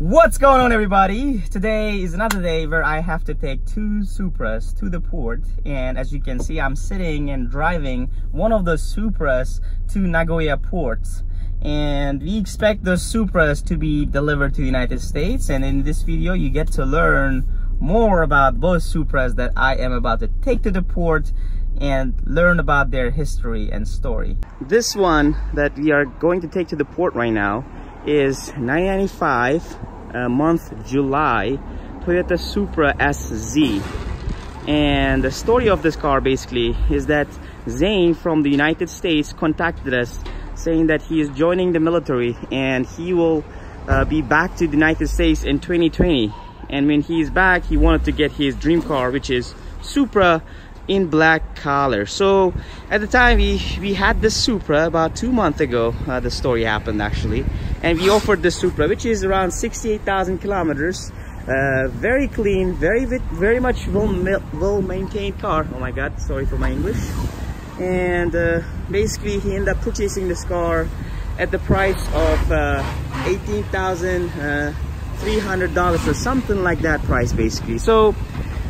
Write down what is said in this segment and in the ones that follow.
What's going on everybody? Today is another day where I have to take two Supras to the port and as you can see I'm sitting and driving one of the Supras to Nagoya port and we expect the Supras to be delivered to the United States and in this video you get to learn more about both Supras that I am about to take to the port and learn about their history and story. This one that we are going to take to the port right now is 995 uh, month July Toyota Supra SZ and the story of this car basically is that Zane from the United States contacted us saying that he is joining the military and he will uh, be back to the United States in 2020 and when he's back he wanted to get his dream car which is Supra in black color. So at the time we we had this supra about two months ago uh, the story happened actually and we offered the supra which is around 68,000 kilometers. Uh, very clean very very much well well maintained car. Oh my god sorry for my english. And uh, basically he ended up purchasing this car at the price of uh, 18,300 uh, dollars or something like that price basically. So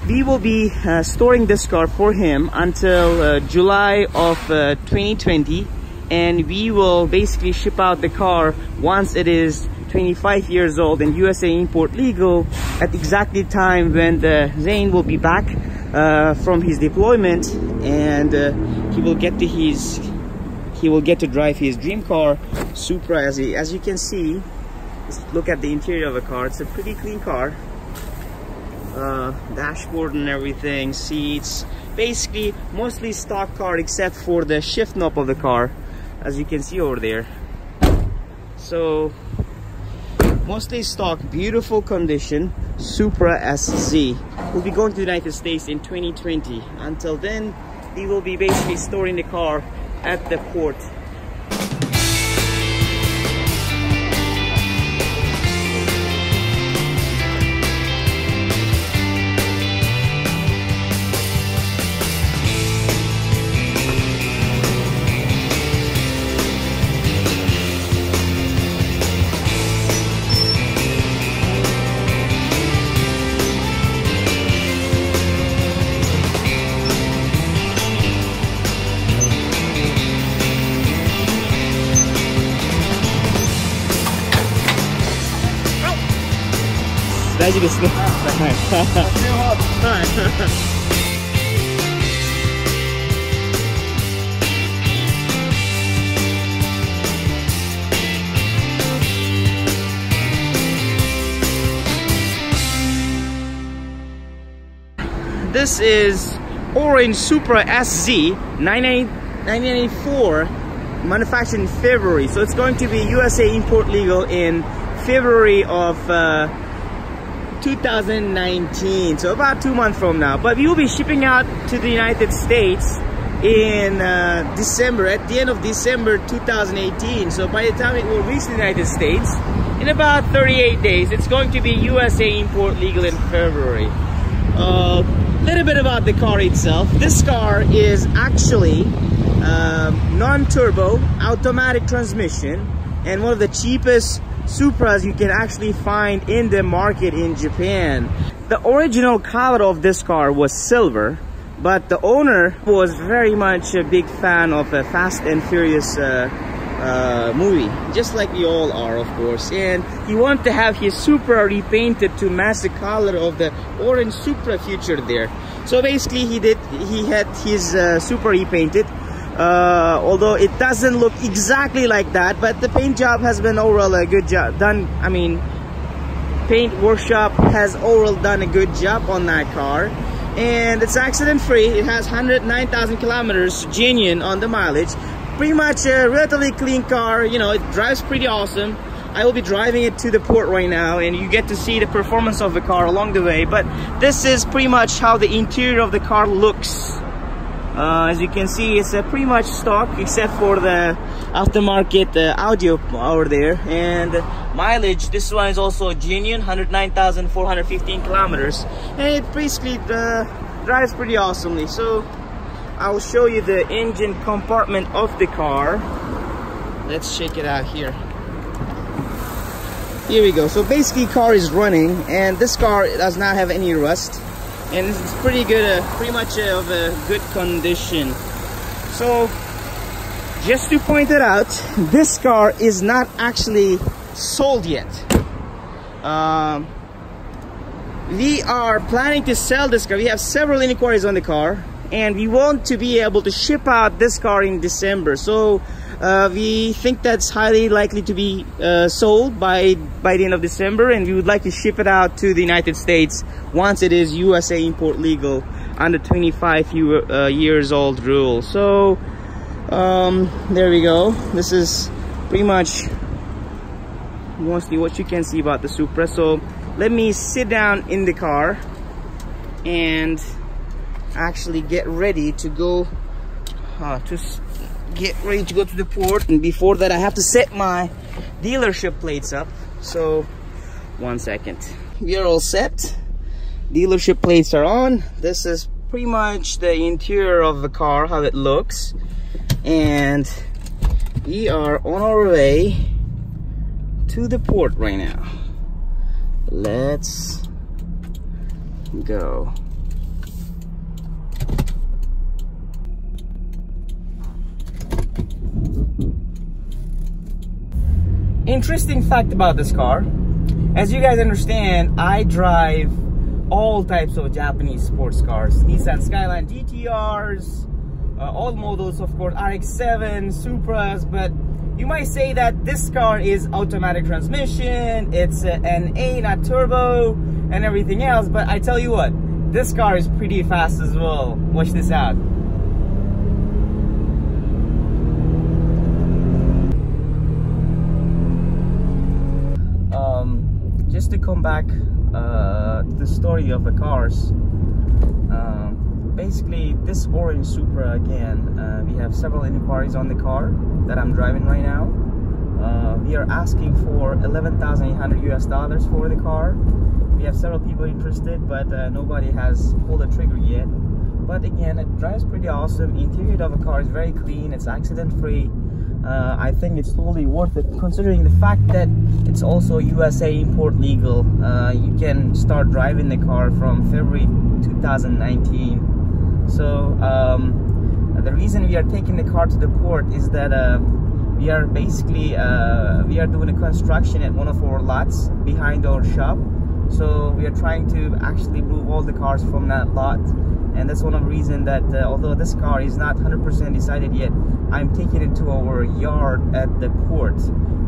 we will be uh, storing this car for him until uh, July of uh, 2020 and we will basically ship out the car once it is 25 years old and USA import legal at exactly time when the Zane will be back uh, from his deployment and uh, he will get to his he will get to drive his dream car Supra as, he, as you can see. Look at the interior of the car. It's a pretty clean car. Uh, dashboard and everything, seats, basically mostly stock car except for the shift knob of the car, as you can see over there. So, mostly stock, beautiful condition, Supra SZ. We'll be going to the United States in 2020. Until then, we will be basically storing the car at the port This is Orange Supra SZ 1994 manufactured in February. So it's going to be USA import legal in February of uh, 2019 so about two months from now. But we will be shipping out to the United States in uh, December at the end of December 2018 so by the time it will reach the United States in about 38 days it's going to be USA import legal in February. A uh, little bit about the car itself. This car is actually uh, non-turbo automatic transmission and one of the cheapest Supras you can actually find in the market in Japan. The original color of this car was silver, but the owner was very much a big fan of a Fast and Furious uh, uh, movie, just like we all are, of course. And he wanted to have his Supra repainted to match the color of the orange Supra featured there. So basically, he did. He had his uh, Supra repainted uh, although it doesn't look exactly like that but the paint job has been overall a good job done. I mean paint workshop has overall done a good job on that car. And it's accident free it has 109,000 kilometers genuine on the mileage. Pretty much a relatively clean car. You know it drives pretty awesome. I will be driving it to the port right now and you get to see the performance of the car along the way. But this is pretty much how the interior of the car looks uh, as you can see it's uh, pretty much stock except for the aftermarket uh, audio over there. And mileage this one is also a genuine 109,415 kilometers. And it basically uh, drives pretty awesomely. So I'll show you the engine compartment of the car. Let's check it out here. Here we go. So basically car is running and this car does not have any rust and it's pretty good uh, pretty much uh, of a good condition. So just to point it out this car is not actually sold yet. Um, we are planning to sell this car. We have several inquiries on the car and we want to be able to ship out this car in December. So uh, we think that's highly likely to be uh, sold by by the end of December and we would like to ship it out to the United States once it is USA import legal under 25 year, uh, years old rule. So um, there we go. This is pretty much mostly what you can see about the Supra. So let me sit down in the car and actually get ready to go uh, to get ready to go to the port. And before that I have to set my dealership plates up. So one second. We are all set. Dealership plates are on. This is pretty much the interior of the car how it looks. And we are on our way to the port right now. Let's go interesting fact about this car. As you guys understand i drive all types of japanese sports cars. Nissan skyline gtrs uh, all models of course rx-7 supras but you might say that this car is automatic transmission it's an a not turbo and everything else but i tell you what this car is pretty fast as well. Watch this out um, just to come back uh, to the story of the cars. Um, basically this orange Supra again uh, we have several inquiries on the car that I'm driving right now. Uh, we are asking for 11,800 US dollars for the car. We have several people interested but uh, nobody has pulled the trigger yet. But again it drives pretty awesome. Interior of the car is very clean. It's accident free uh, I think it's totally worth it considering the fact that it's also USA import legal. Uh, you can start driving the car from February 2019 so um, the reason we are taking the car to the port is that uh, we are basically uh, we are doing a construction at one of our lots behind our shop. So we are trying to actually move all the cars from that lot. And that's one of the reasons that uh, although this car is not 100% decided yet I'm taking it to our yard at the port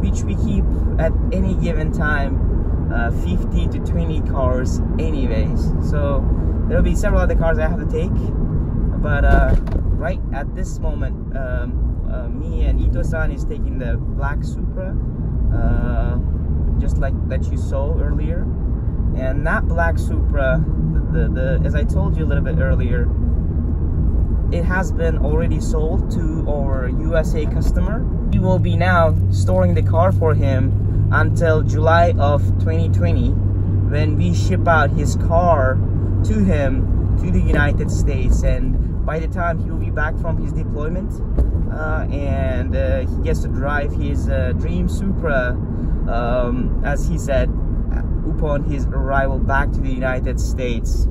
which we keep at any given time uh, 50 to 20 cars anyways. So there'll be several other cars I have to take but uh, right at this moment um, uh, me and Ito-san is taking the black Supra uh, just like that you saw earlier. And that black Supra the, the, the as I told you a little bit earlier it has been already sold to our USA customer. We will be now storing the car for him until July of 2020 when we ship out his car to him to the United States and by the time he will be back from his deployment uh, and uh, he gets to drive his uh, dream Supra um, as he said upon his arrival back to the United States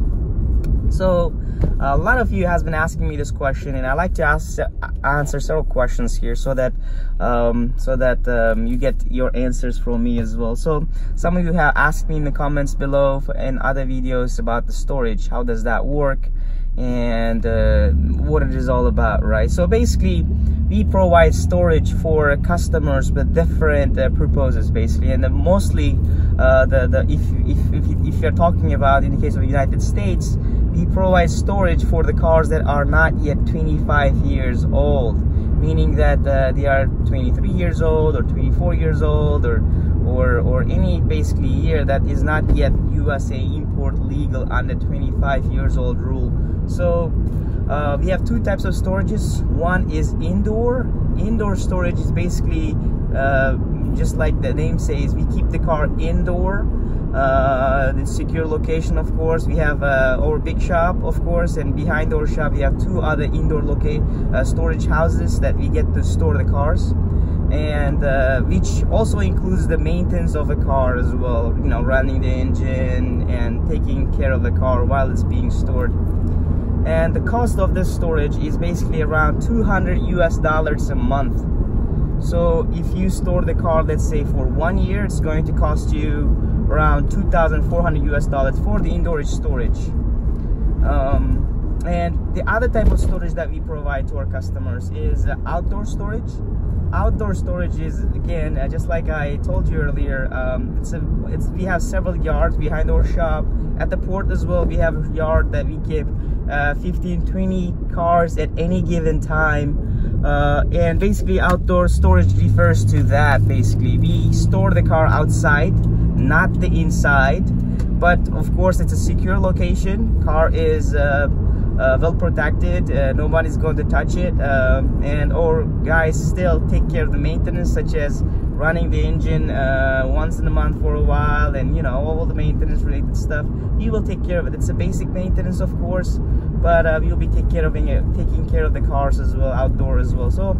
so a lot of you has been asking me this question and I like to ask answer several questions here so that um, so that um, you get your answers from me as well. So some of you have asked me in the comments below and other videos about the storage. How does that work? And uh, what it is all about right? So basically we provide storage for customers with different uh, purposes basically. And mostly uh, the, the if, if, if, if you're talking about in the case of the United States we provide storage for the cars that are not yet 25 years old meaning that uh, they are 23 years old or 24 years old or or or any basically year that is not yet USA import legal under 25 years old rule. So uh, we have two types of storages. One is indoor. Indoor storage is basically uh, just like the name says we keep the car indoor uh, the secure location of course. We have uh, our big shop of course and behind our shop we have two other indoor locate uh, storage houses that we get to store the cars. And uh, which also includes the maintenance of the car as well you know running the engine and taking care of the car while it's being stored. And the cost of this storage is basically around 200 US dollars a month so if you store the car let's say for one year it's going to cost you around 2,400 US dollars for the indoor storage. Um, and the other type of storage that we provide to our customers is uh, outdoor storage. Outdoor storage is again uh, just like I told you earlier um, it's a it's we have several yards behind our shop. At the port as well we have a yard that we keep uh, 15 20 cars at any given time uh, and basically outdoor storage refers to that basically. We store the car outside not the inside. But of course it's a secure location. Car is uh, uh, well protected. Uh, nobody's going to touch it. Um, and or guys still take care of the maintenance such as running the engine uh, once in a month for a while and you know all the maintenance related stuff you will take care of it. It's a basic maintenance of course but uh, you'll be taking care of it, taking care of the cars as well outdoor as well. So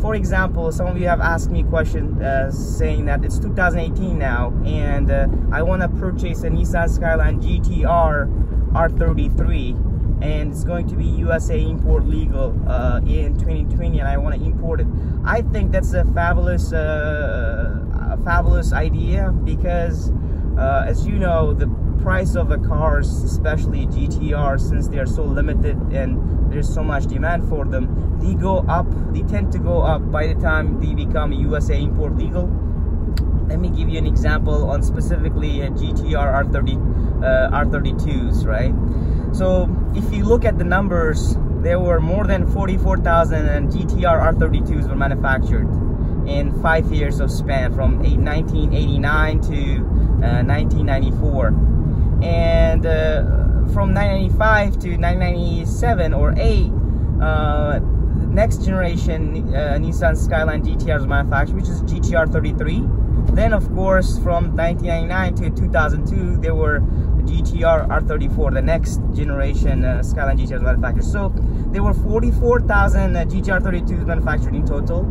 for example some of you have asked me a question uh, saying that it's 2018 now and uh, I want to purchase a Nissan Skyline GTR R33 and it's going to be USA import legal uh, in 2020 and I want to import it. I think that's a fabulous, uh, fabulous idea because uh, as you know, the price of the cars, especially GTR, since they are so limited and there's so much demand for them, they go up, they tend to go up by the time they become USA import legal. Let me give you an example on specifically a GTR R30, uh, R32s, right? So if you look at the numbers, there were more than 44,000 GTR R32s were manufactured in five years of span from 1989 to uh, 1994. And uh, from 1995 to 1997 or 8, uh, next generation uh, Nissan Skyline GTR was manufactured, which is GTR 33. Then, of course, from 1999 to 2002, there were GTR R34, the next generation uh, Skyline GTR was manufactured. So there were 44,000 uh, GTR 32s manufactured in total.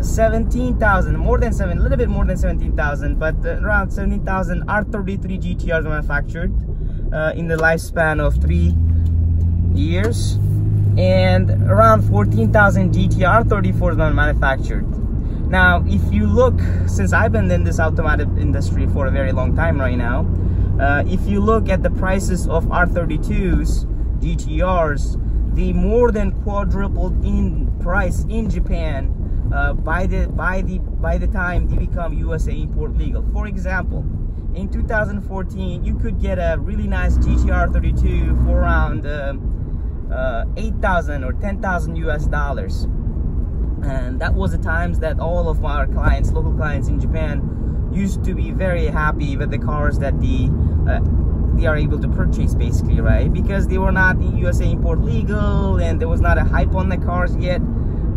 17,000, more than seven, a little bit more than 17,000, but uh, around 17,000 R33 GTRs manufactured uh, in the lifespan of three years, and around 14,000 GTR 34s manufactured. Now, if you look, since I've been in this automotive industry for a very long time right now, uh, if you look at the prices of R32s, GTRs, they more than quadrupled in price in Japan uh, by the by the by the time they become USA import legal. For example, in 2014, you could get a really nice GTR 32 for around uh, uh, 8,000 or 10,000 US dollars, and that was the times that all of our clients, local clients in Japan, used to be very happy with the cars that the uh, they are able to purchase basically right? Because they were not USA import legal and there was not a hype on the cars yet.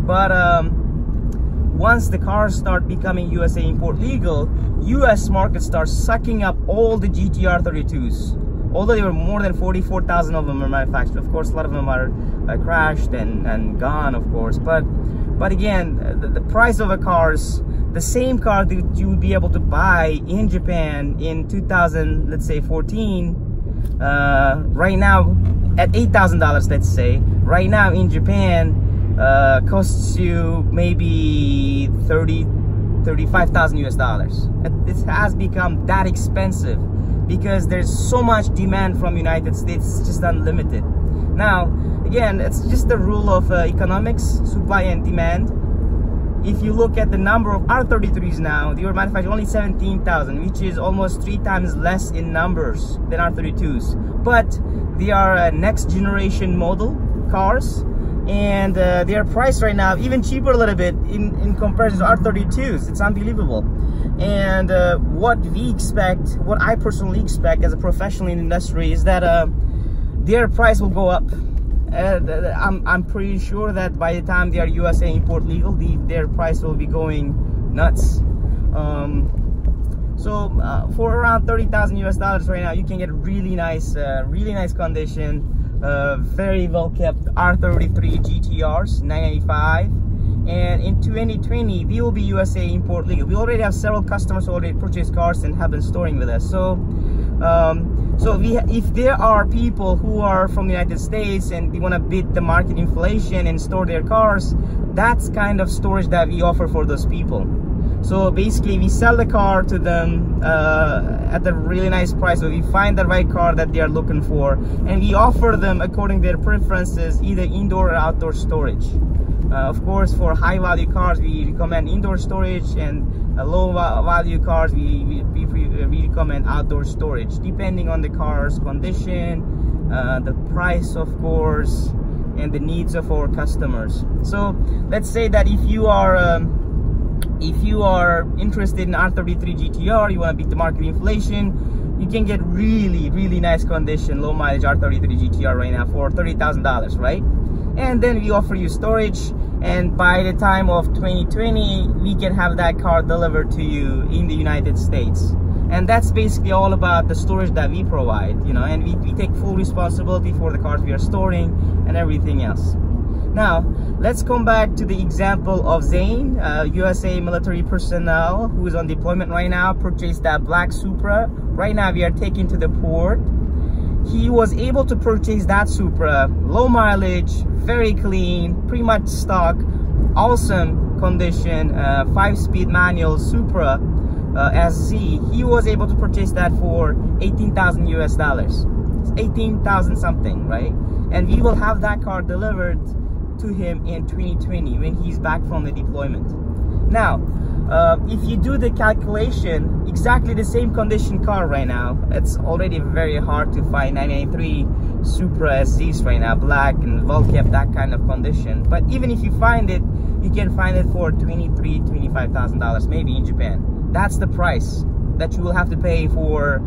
But um, once the cars start becoming USA import legal US market starts sucking up all the GTR 32s although there were more than 44,000 of them are manufactured. Of course a lot of them are uh, crashed and and gone of course. But but again the, the price of the cars the same car that you would be able to buy in Japan in 2000, let's say 14, uh, right now at $8,000, let's say, right now in Japan, uh, costs you maybe 30, 35,000 US dollars. It has become that expensive because there's so much demand from United States, it's just unlimited. Now, again, it's just the rule of uh, economics, supply and demand if you look at the number of R33s now, they were manufactured only 17,000, which is almost three times less in numbers than R32s. But they are a next generation model cars and uh, they are priced right now even cheaper a little bit in, in comparison to R32s. It's unbelievable. And uh, what we expect, what I personally expect as a professional in the industry is that uh, their price will go up uh, I'm, I'm pretty sure that by the time they are USA import legal, the, their price will be going nuts. Um, so uh, for around 30,000 US dollars right now, you can get really nice, uh, really nice condition, uh, very well kept R33 GTRs, 995. and in 2020 we will be USA import legal we already have several customers already purchased cars and have been storing with us so um, so we, if there are people who are from the United States and they want to beat the market inflation and store their cars that's kind of storage that we offer for those people. So basically we sell the car to them uh, at a really nice price. So we find the right car that they are looking for and we offer them according to their preferences either indoor or outdoor storage. Uh, of course for high value cars we recommend indoor storage and uh, low value cars we, we, we, we, recommend outdoor storage depending on the car's condition uh, the price of course and the needs of our customers so let's say that if you are um, if you are interested in R33 GTR, you want to beat the market inflation, you can get really, really nice condition, low mileage R33 GTR right now for $30,000, right? And then we offer you storage and by the time of 2020, we can have that car delivered to you in the United States. And that's basically all about the storage that we provide, you know, and we, we take full responsibility for the cars we are storing and everything else. Now, let's come back to the example of Zane, uh, USA military personnel who is on deployment right now, purchased that black Supra. Right now, we are taking to the port. He was able to purchase that Supra, low mileage, very clean, pretty much stock, awesome condition, uh, five-speed manual Supra uh, SZ. He was able to purchase that for 18,000 US dollars. 18,000 something, right? And we will have that car delivered to him in 2020 when he's back from the deployment. Now, uh, if you do the calculation, exactly the same condition car right now, it's already very hard to find 993 Supra SZs right now, black and kept, that kind of condition. But even if you find it, you can find it for 23 $25,000 maybe in Japan. That's the price that you will have to pay for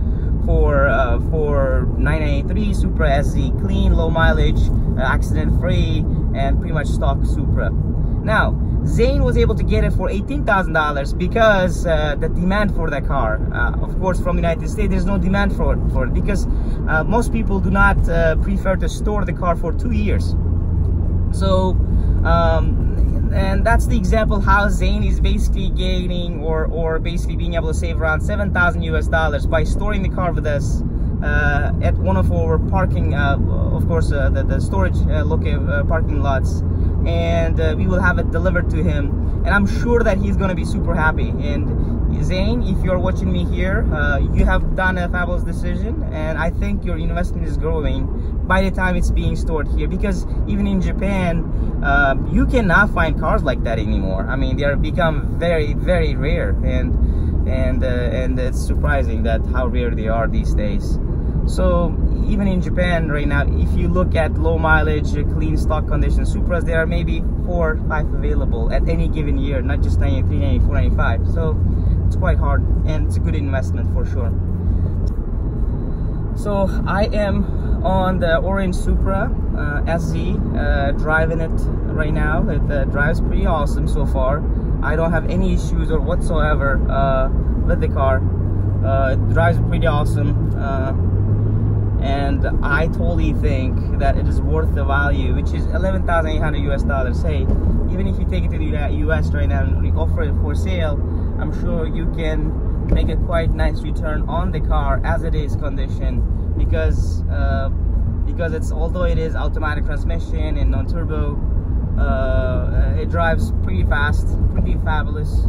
for uh, for 993 Supra SZ, clean, low mileage, uh, accident free, and pretty much stock Supra. Now, Zane was able to get it for $18,000 because uh, the demand for that car, uh, of course, from the United States, there's no demand for it, for it because uh, most people do not uh, prefer to store the car for two years. So, um, and that's the example how Zane is basically gaining or, or basically being able to save around 7,000 US dollars by storing the car with us uh, at one of our parking, uh, of course, uh, the, the storage local parking lots, and we will have it delivered to him. And I'm sure that he's gonna be super happy. And Zane, if you're watching me here, you have done a fabulous decision, and I think your investment is growing by the time it's being stored here because even in Japan uh, you cannot find cars like that anymore. I mean they are become very very rare and and uh, and it's surprising that how rare they are these days. So even in Japan right now if you look at low mileage clean stock condition Supras there are maybe four five available at any given year not just 93 94 95 so it's quite hard and it's a good investment for sure. So I am on the orange Supra uh, SZ uh, driving it right now. It uh, drives pretty awesome so far. I don't have any issues or whatsoever uh, with the car. Uh, it drives pretty awesome uh, and I totally think that it is worth the value which is 11,800 US dollars. Hey even if you take it to the US right now and offer it for sale I'm sure you can make a quite nice return on the car as it is condition because uh, because it's although it is automatic transmission and non-turbo uh, it drives pretty fast pretty fabulous.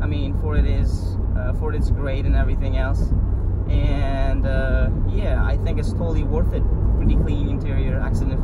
I mean for it is uh, for its grade and everything else. And uh, yeah I think it's totally worth it. Pretty clean interior accident